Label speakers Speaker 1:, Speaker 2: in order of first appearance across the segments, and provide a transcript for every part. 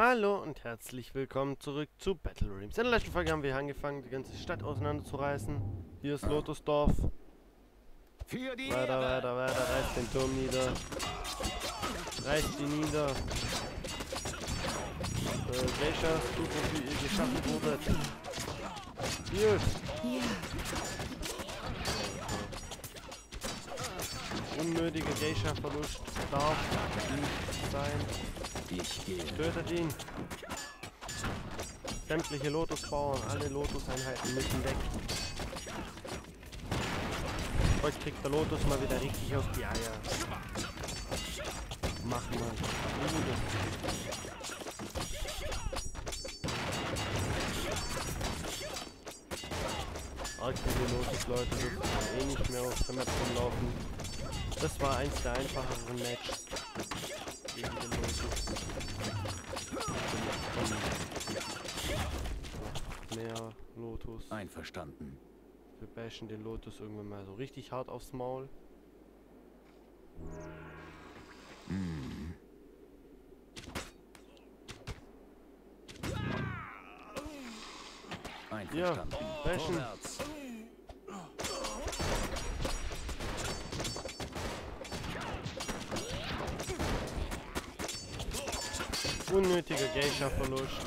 Speaker 1: Hallo und herzlich willkommen zurück zu Battle Realms. In der letzten Folge haben wir angefangen, die ganze Stadt auseinanderzureißen. Hier ist Lotusdorf.
Speaker 2: Die
Speaker 1: Weiter, weiter, weiter, reißt den Turm nieder. Reißt ihn nieder. Äh, Geishas, du, wofür ihr geschaffen wurdet. Hier. Unnötiger Geisha-Verlust darf nicht sein.
Speaker 2: Ich gehe.
Speaker 1: Tötet ihn! Sämtliche Lotusbauern, alle Lotus-Einheiten müssen weg. Heute kriegt der Lotus mal wieder richtig auf die Eier. Mach mal. Viele Lotus-Leute dürfen eh nicht mehr auf Map rumlaufen. Das war eins der einfacheren Matches Mehr Lotus.
Speaker 2: Einverstanden.
Speaker 1: Wir bashen den Lotus irgendwann mal so richtig hart aufs Maul.
Speaker 2: Einverstanden.
Speaker 1: bashen.
Speaker 2: Vorwärts.
Speaker 1: Unnötiger Geisha-Verlust.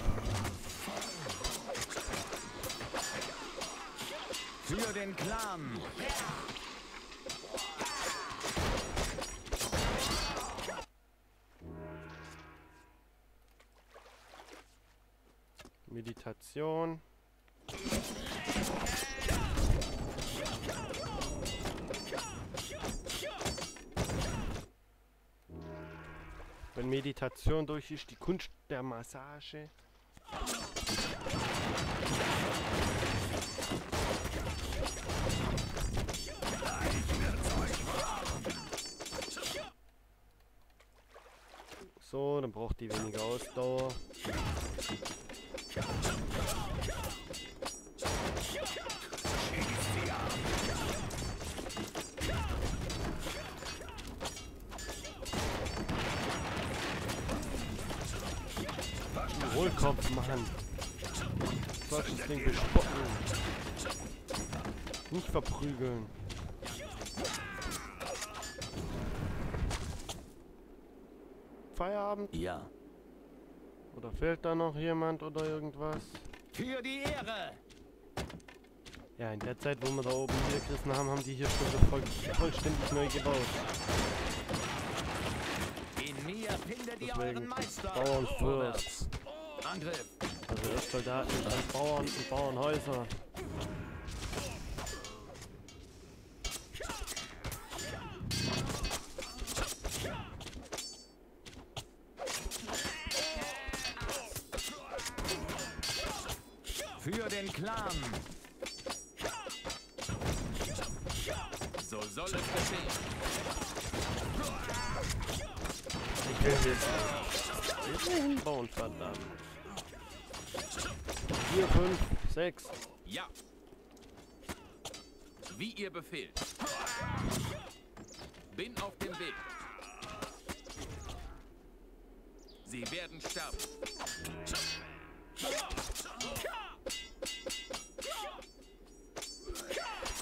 Speaker 2: Für den Clan.
Speaker 1: Meditation. Meditation durch ist, die Kunst der Massage. So, dann braucht die weniger Ausdauer. Hohlkopf machen. Solches Ding bespotten. Nicht verprügeln. Feierabend?
Speaker 2: Ja.
Speaker 1: Oder fehlt da noch jemand oder irgendwas?
Speaker 2: Für die Ehre.
Speaker 1: Ja, in der Zeit, wo wir da oben niedergerissen haben, haben die hier schon so voll, vollständig neu gebaut.
Speaker 2: In mir findet ihr euren Meister.
Speaker 1: Bauern first.
Speaker 2: Vorwärts. Angriff.
Speaker 1: Also erst Soldaten, dann Bauern und Bauernhäuser.
Speaker 2: Für den Clan. So soll es geschehen.
Speaker 1: Ich will jetzt nicht hinbauen, verdammt. 4, 5, 6.
Speaker 2: Ja. Wie ihr befehlt. Bin auf dem Weg. Sie werden sterben.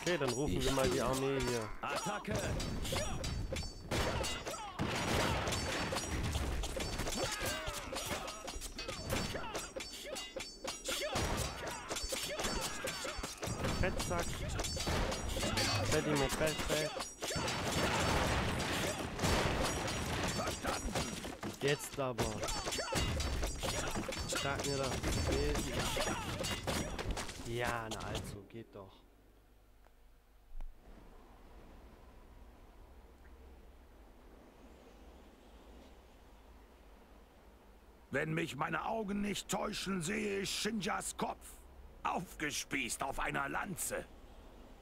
Speaker 1: Okay, dann rufen wir mal die Armee hier.
Speaker 2: Attacke!
Speaker 1: Fettsack. Fetti mit Fettfett. Jetzt aber. Sag mir das. Ja, na also, geht doch.
Speaker 3: Wenn mich meine Augen nicht täuschen, sehe ich Shinjas Kopf. Aufgespießt auf einer Lanze.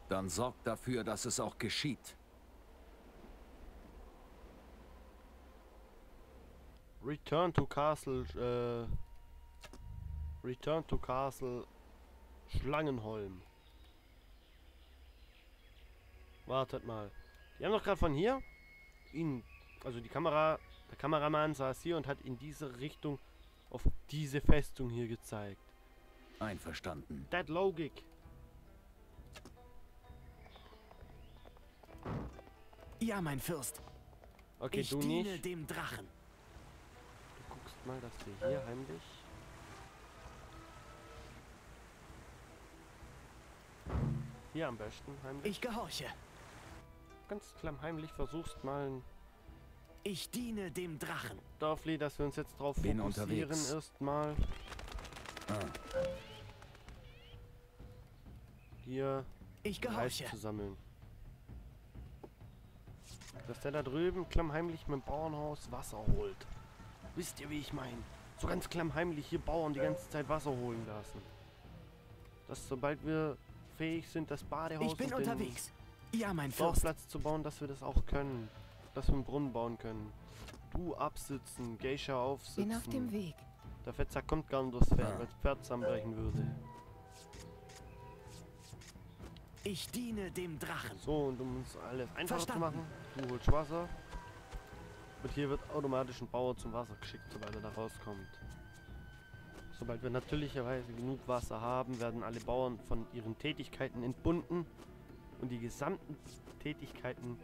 Speaker 2: Dann sorgt dafür, dass es auch geschieht.
Speaker 1: Return to Castle, äh, Return to Castle Schlangenholm. Wartet mal. Die haben doch gerade von hier ihn, also die Kamera, der Kameramann saß hier und hat in diese Richtung auf diese Festung hier gezeigt.
Speaker 2: Einverstanden.
Speaker 1: That Logik.
Speaker 4: Ja, mein Fürst.
Speaker 1: Okay,
Speaker 4: ich
Speaker 1: du
Speaker 4: diene
Speaker 1: nicht.
Speaker 4: dem Drachen.
Speaker 1: Du guckst mal, dass wir hier heimlich. Hier am besten heimlich.
Speaker 4: Ich gehorche.
Speaker 1: Ganz klamm heimlich versuchst mal ein
Speaker 4: Ich diene dem Drachen.
Speaker 1: Dorfli, dass wir uns jetzt drauf
Speaker 2: Bin
Speaker 1: fokussieren erstmal. Hier
Speaker 4: Ich gehorche.
Speaker 1: zu sammeln. Dass der da drüben klammheimlich mit dem Bauernhaus Wasser holt. Wisst ihr, wie ich meine? So ganz klammheimlich hier Bauern die ganze Zeit Wasser holen lassen. Dass sobald wir fähig sind, das Badehaus
Speaker 4: Ich bin
Speaker 1: und den
Speaker 4: unterwegs. Ja, mein.
Speaker 1: Dorfplatz zu bauen, dass wir das auch können. Dass wir einen Brunnen bauen können. Du absitzen, Geisha aufsitzen.
Speaker 5: Bin auf dem Weg.
Speaker 1: Der Fettsack kommt gar nicht durchs Pferd,
Speaker 2: Ah.
Speaker 1: weil das Pferd zusammenbrechen würde.
Speaker 4: Ich diene dem Drachen.
Speaker 1: So, und um uns alles einfacher
Speaker 4: Verstanden.
Speaker 1: zu machen, du holst Wasser. Und hier wird automatisch ein Bauer zum Wasser geschickt, sobald er da rauskommt. Sobald wir natürlicherweise genug Wasser haben, werden alle Bauern von ihren Tätigkeiten entbunden und die gesamten Tätigkeiten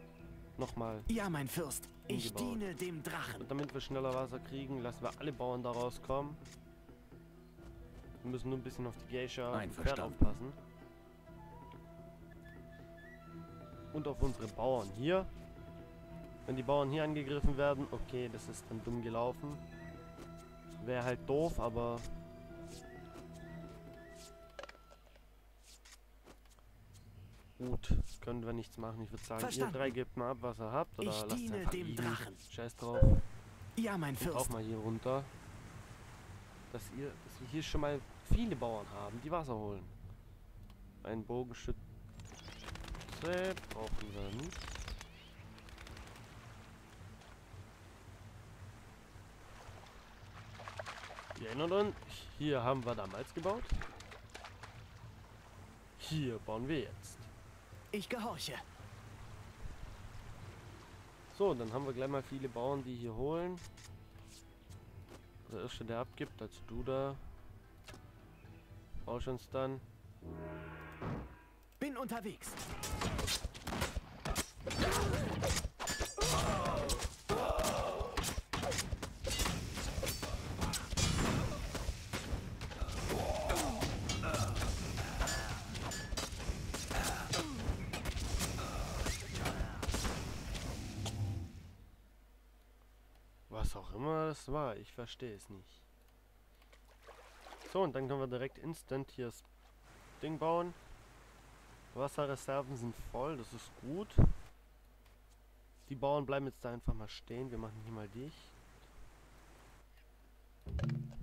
Speaker 1: nochmal.
Speaker 4: Ja, mein Fürst. Ich diene dem Drachen.
Speaker 1: Und damit wir schneller Wasser kriegen, lassen wir alle Bauern da rauskommen. Wir müssen nur ein bisschen auf die Geisha und Pferd aufpassen. Und auf unsere Bauern hier. Wenn die Bauern hier angegriffen werden, okay, das ist dann dumm gelaufen. Wäre halt doof, aber... Gut, können wir nichts machen. Ich würde sagen,
Speaker 4: Verstanden.
Speaker 1: ihr drei gebt mal ab, was ihr habt. Oder
Speaker 4: Ich
Speaker 1: lasst
Speaker 4: diene
Speaker 1: einfach
Speaker 4: dem
Speaker 1: liegen.
Speaker 4: Drachen.
Speaker 1: Scheiß drauf.
Speaker 4: Ja, mein
Speaker 1: Und auch
Speaker 4: Fürst.
Speaker 1: mal hier runter. Dass ihr, dass wir hier schon mal viele Bauern haben, die Wasser holen. Ein Bogenschütze brauchen wir nicht. Wir erinnern uns, hier haben wir damals gebaut. Hier bauen wir jetzt.
Speaker 4: Ich gehorche.
Speaker 1: So, dann haben wir gleich mal viele Bauern, die hier holen. Der erste, der abgibt, also du da. Brauchst uns dann.
Speaker 4: Bin unterwegs.
Speaker 1: Was auch immer das war, ich verstehe es nicht. So, und dann können wir direkt instant hier das Ding bauen. Wasserreserven sind voll, das ist gut. Die Bauern bleiben jetzt da einfach mal stehen. Wir machen hier mal dicht.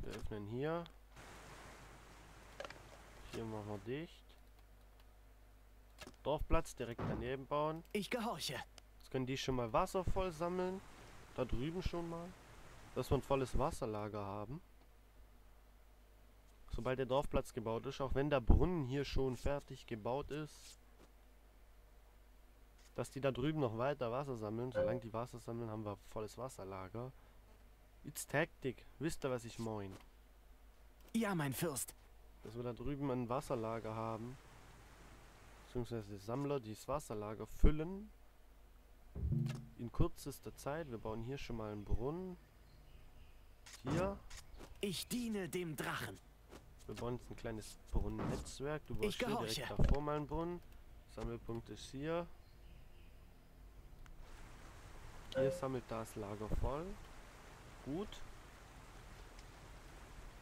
Speaker 1: Wir öffnen hier. Hier machen wir dicht. Dorfplatz direkt daneben bauen.
Speaker 4: Ich gehorche.
Speaker 1: Jetzt können die schon mal Wasser voll sammeln. Da drüben schon mal. Dass wir ein volles Wasserlager haben. Sobald der Dorfplatz gebaut ist, auch wenn der Brunnen hier schon fertig gebaut ist, dass die da drüben noch weiter Wasser sammeln. Solange die Wasser sammeln, haben wir volles Wasserlager. It's Taktik. Wisst ihr, was ich mein?
Speaker 4: Ja, mein Fürst.
Speaker 1: Dass wir da drüben ein Wasserlager haben. Beziehungsweise Sammler, die das Wasserlager füllen. In kürzester Zeit. Wir bauen hier schon mal einen Brunnen. Hier.
Speaker 4: Ich diene dem Drachen.
Speaker 1: Wir bauen jetzt ein kleines Brunnennetzwerk. Du baust hier direkt davor mal einen Brunnen. Sammelpunkt ist hier. Hier sammelt das Lager voll. Gut.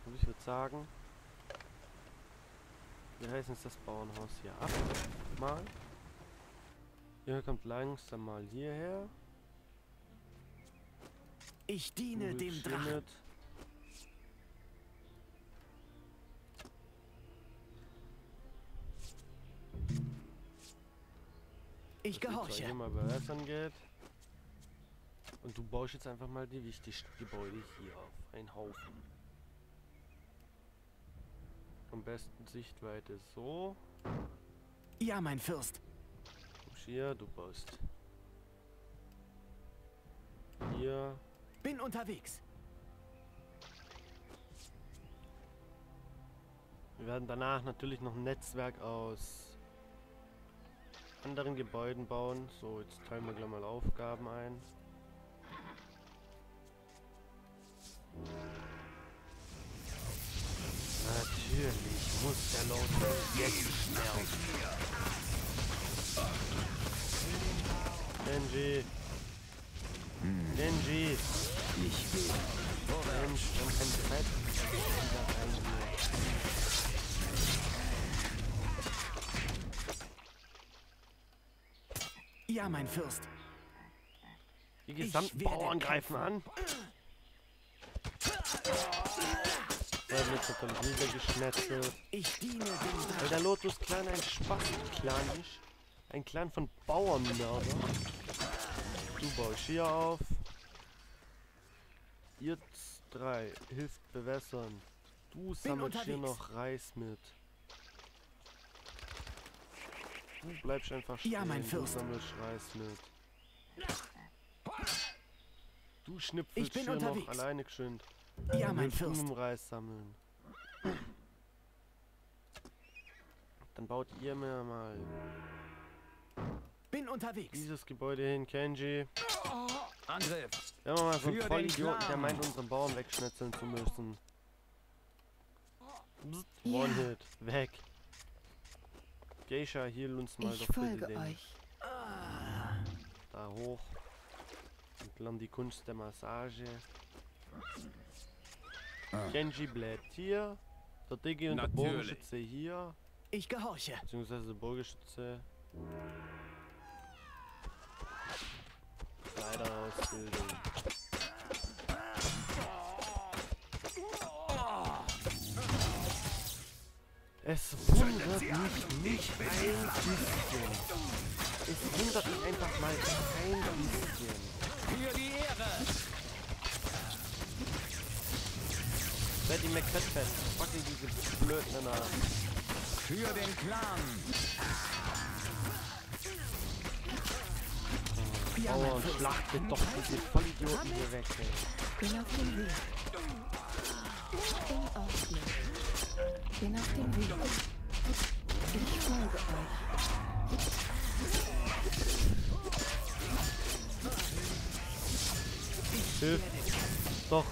Speaker 1: Und ich würde sagen, wir reißen jetzt das Bauernhaus hier ab. Mal. Ihr kommt langsam mal hierher.
Speaker 4: Ich diene dem Drachen. Ich gehorche.
Speaker 1: Hier mal bewässern geht. Und du baust jetzt einfach mal die wichtigsten Gebäude hier auf. Ein Haufen. Am besten Sichtweite so.
Speaker 4: Ja, mein Fürst.
Speaker 1: Bist hier, du baust. Hier.
Speaker 4: Bin unterwegs.
Speaker 1: werden danach natürlich noch ein Netzwerk aus anderen Gebäuden bauen. So, jetzt teilen wir gleich mal Aufgaben ein. Natürlich muss der Lotus jetzt sterben. Genji. Genji.
Speaker 4: Ja, mein Fürst.
Speaker 1: Die gesamten Bauern greifen an. Werden jetzt.
Speaker 4: Ich diene dem
Speaker 1: Weil der Lotus-Clan ein Spaß-Clan ist. Ein Clan von Bauernmörder. Du baust hier auf. Jetzt 3 hilft bewässern. Du sammelst hier noch Reis mit. Du bleibst einfach stehen.
Speaker 4: Ja, mein Fürst.
Speaker 1: Du sammelst Reis mit. Du schnipfelst hier
Speaker 4: unterwegs.
Speaker 1: noch alleine geschwind.
Speaker 4: Ja, mein Fürst.
Speaker 1: Du Reis sammeln. Dann baut ihr mir mal.
Speaker 4: Bin unterwegs.
Speaker 1: Dieses Gebäude hin, Kenji. Oh.
Speaker 2: Angriff.
Speaker 1: Wir haben mal so einen
Speaker 2: den
Speaker 1: Vollidioten, der meint, unsere Bauern wegschnetzeln zu müssen.
Speaker 5: Ja.
Speaker 1: One-Hit, weg. Geisha, heal uns mal
Speaker 5: Ich
Speaker 1: doch bitte
Speaker 5: folge
Speaker 1: den
Speaker 5: euch.
Speaker 1: da hoch. Und lernen die Kunst der Massage.
Speaker 2: Ah.
Speaker 1: Kenji bleibt hier. Der Diggi und der
Speaker 6: Natürlich.
Speaker 1: Bogenschütze hier.
Speaker 4: Ich gehorche.
Speaker 1: Beziehungsweise der Bogenschütze. Leiterausbildung. Es wundert mich nicht ein bisschen. Es wundert mich einfach mal kein bisschen.
Speaker 6: Für die Ehre!
Speaker 1: Betty McFetfett, fucking diese blöden Männer.
Speaker 2: Für den Clan.
Speaker 1: Bauern,
Speaker 4: Fürst.
Speaker 1: schlachtet doch diese Vollidioten hier weg, ey.
Speaker 5: Bin auf dem Weg. In Ordnung. Bin auf dem Weg. Ich folge euch.
Speaker 1: Hilf doch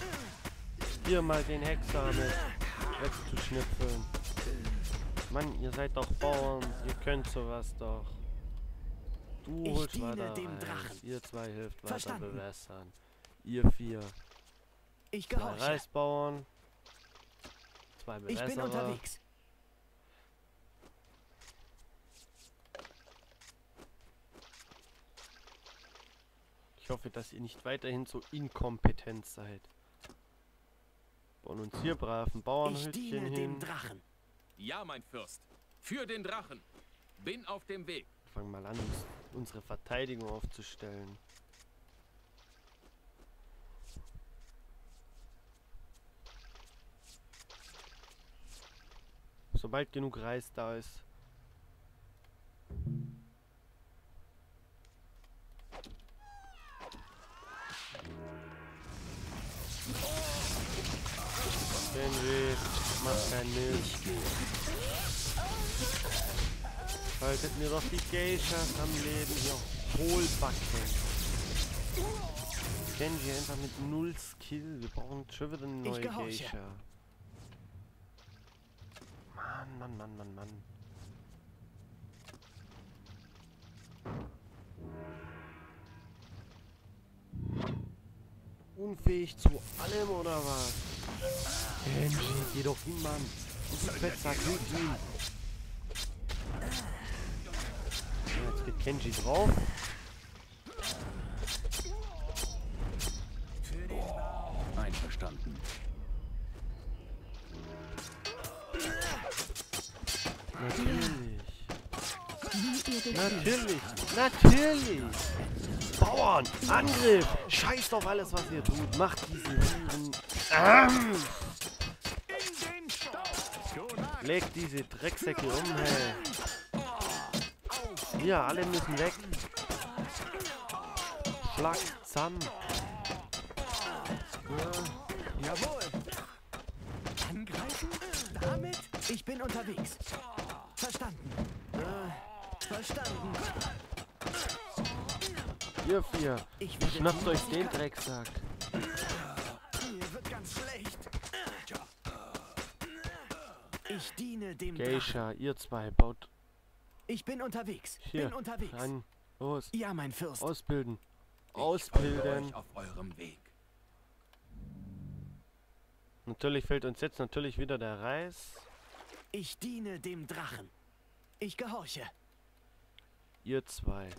Speaker 1: hier mal den Hexer mit wegzuschnipfeln. Mann, ihr seid doch Bauern, ihr könnt sowas doch. Du
Speaker 4: Ich
Speaker 1: holst
Speaker 4: diene
Speaker 1: weiter
Speaker 4: dem
Speaker 1: Reis,
Speaker 4: Drachen.
Speaker 1: ihr zwei hilft weiter
Speaker 4: Verstanden.
Speaker 1: bewässern. Ihr vier,
Speaker 4: Ich
Speaker 1: zwei. Reisbauern, zwei
Speaker 4: Ich bin
Speaker 1: Bewässerer.
Speaker 4: unterwegs.
Speaker 1: Ich hoffe, dass ihr nicht weiterhin so inkompetent seid. Bauen uns hier braven
Speaker 4: Ich
Speaker 1: Bauernhütchen
Speaker 4: diene dem
Speaker 1: hin.
Speaker 4: Drachen.
Speaker 6: Ja, mein Fürst. Für den Drachen. Bin auf dem Weg.
Speaker 1: Fangen mal an, unsere Verteidigung aufzustellen. Sobald genug Reis da ist. Benji, mach keinen Mist. Haltet mir doch die Geishas am Leben hier. Hohlbacken. Genji einfach mit null Skill. Wir brauchen schon wieder eine neue. Geisha. Mann, Mann, Mann, Mann, Mann. Unfähig zu allem oder was? Genji, geh doch hin, Mann. Ist Fettsack, hilf ihm. Ja, Jetzt geht Kenji drauf.
Speaker 2: Einverstanden.
Speaker 1: Natürlich. Natürlich. Natürlich. Bauern, Angriff. Scheißt auf alles, was ihr tut. Macht diesen Huren. Ähm. Legt diese Drecksäcke um, hey. Hier, alle müssen weg. Schlag zusammen.
Speaker 4: Jawohl. Angreifen? Damit? Ich bin unterwegs. Verstanden. Äh, verstanden.
Speaker 1: Ihr vier.
Speaker 4: Ich
Speaker 1: Schnappt euch den Drecksack.
Speaker 4: Mir wird ganz schlecht. Ich diene dem.
Speaker 1: Geisha, ihr zwei, baut
Speaker 4: Ich bin unterwegs.
Speaker 1: hier
Speaker 4: Bin unterwegs.
Speaker 1: an. Los,
Speaker 4: Ja, mein Fürst.
Speaker 1: ausbilden. Ausbilden.
Speaker 6: euch auf eurem Weg.
Speaker 1: Natürlich fehlt uns jetzt natürlich wieder der Reis.
Speaker 4: Ich diene dem Drachen. Ich gehorche.
Speaker 1: Ihr zwei.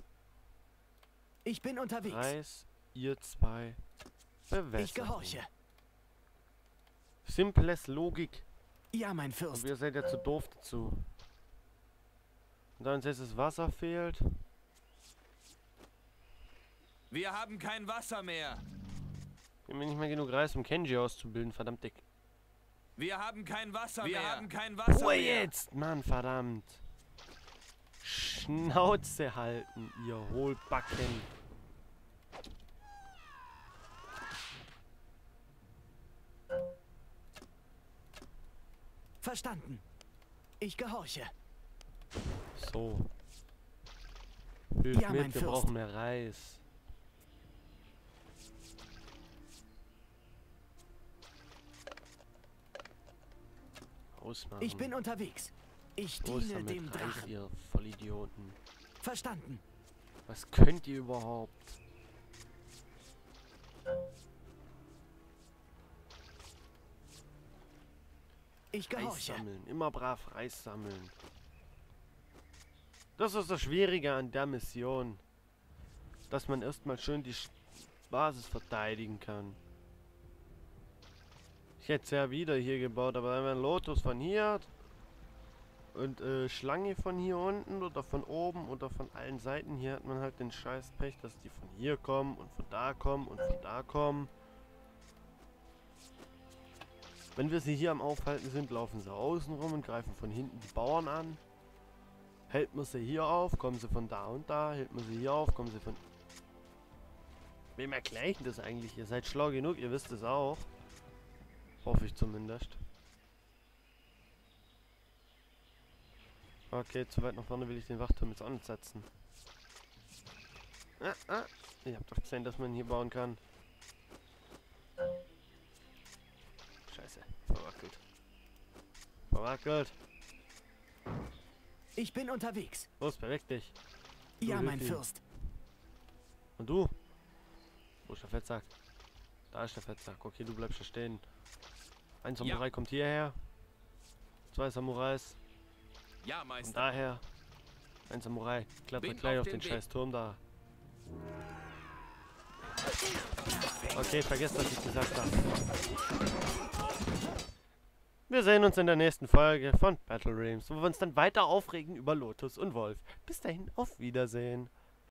Speaker 4: Ich bin unterwegs.
Speaker 1: Reis, ihr zwei. Bewässerung.
Speaker 4: Ich gehorche.
Speaker 1: Simples Logik.
Speaker 4: Ja, mein
Speaker 1: Und
Speaker 4: Fürst.
Speaker 1: ihr seid ja zu doof dazu. Und da uns jetzt das Wasser fehlt.
Speaker 2: Wir haben kein Wasser mehr.
Speaker 1: Wir haben nicht mehr genug Reis, um Kenji auszubilden, verdammt dick.
Speaker 2: Wir haben kein Wasser
Speaker 6: Wir
Speaker 2: mehr.
Speaker 6: haben
Speaker 2: kein Wasser
Speaker 1: Ruhe jetzt! Mann, verdammt. Schnauze halten, ihr Hohlbacken.
Speaker 4: Verstanden. Ich gehorche.
Speaker 1: So. Hilf
Speaker 4: Ja,
Speaker 1: mit, wir
Speaker 4: Fürst.
Speaker 1: brauchen mehr Reis. Ausmachen.
Speaker 4: Ich bin unterwegs. Ich
Speaker 1: Los
Speaker 4: diene dem
Speaker 1: Reis,
Speaker 4: Drachen.
Speaker 1: ihr Vollidioten.
Speaker 4: Verstanden.
Speaker 1: Was könnt ihr überhaupt?
Speaker 4: Ich
Speaker 1: Reis
Speaker 4: gehorche.
Speaker 1: sammeln. Immer brav Reis sammeln. Das ist das Schwierige an der Mission. Dass man erstmal schön die Basis verteidigen kann. Ich hätte es ja wieder hier gebaut, aber wäre ein Lotus von hier und äh, Schlange von hier unten oder von oben oder von allen Seiten. Hier hat man halt den scheiß Pech, dass die von hier kommen und von da kommen und von da kommen. Wenn wir sie hier am Aufhalten sind, laufen sie außen rum und greifen von hinten die Bauern an. Hält man sie hier auf, kommen sie von da und da. Hält man sie hier auf, kommen sie von... Wem erkläre denn das eigentlich? Ihr seid schlau genug, ihr wisst es auch. Hoffe ich zumindest. Okay, zu weit nach vorne will ich den Wachturm jetzt auch nicht setzen. Ah, ah. Ich hab doch gesehen, dass man hier bauen kann. Scheiße, verwackelt. Verwackelt.
Speaker 4: Ich bin unterwegs.
Speaker 1: Los, beweg dich.
Speaker 4: Ja,
Speaker 1: hilf
Speaker 4: mein. Fürst.
Speaker 1: Und du? Wo ist der Fettsack? Da ist der Fettsack. Okay, du bleibst da stehen. Ein Samurai kommt hierher. Zwei Samurais.
Speaker 6: Ja,
Speaker 1: Und
Speaker 6: Meister.
Speaker 1: daher. Ein Samurai. Klettert gleich
Speaker 6: auf
Speaker 1: auf den
Speaker 6: Weg.
Speaker 1: scheiß Turm da. Okay, vergesst, was ich gesagt habe. Wir sehen uns in der nächsten Folge von Battle Realms, wo wir uns dann weiter aufregen über Lotus und Wolf. Bis dahin, auf Wiedersehen.